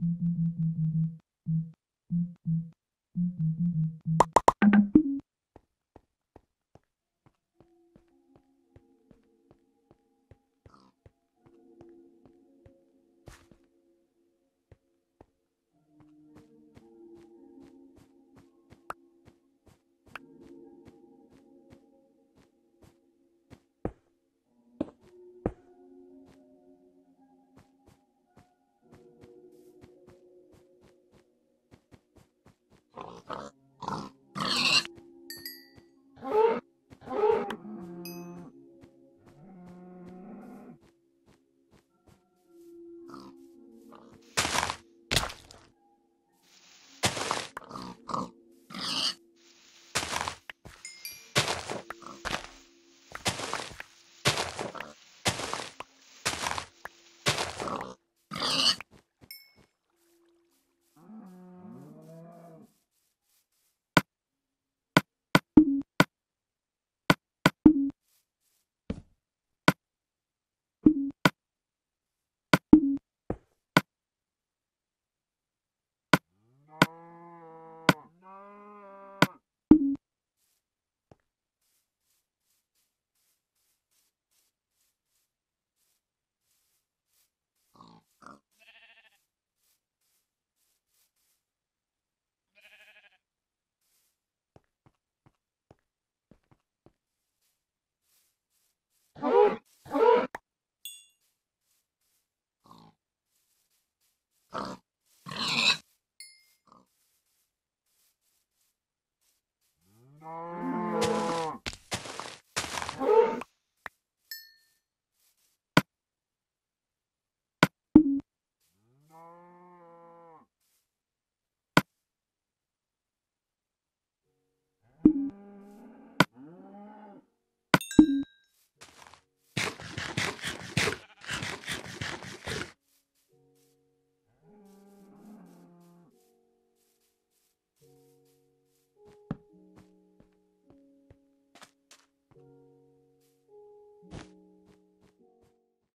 うん。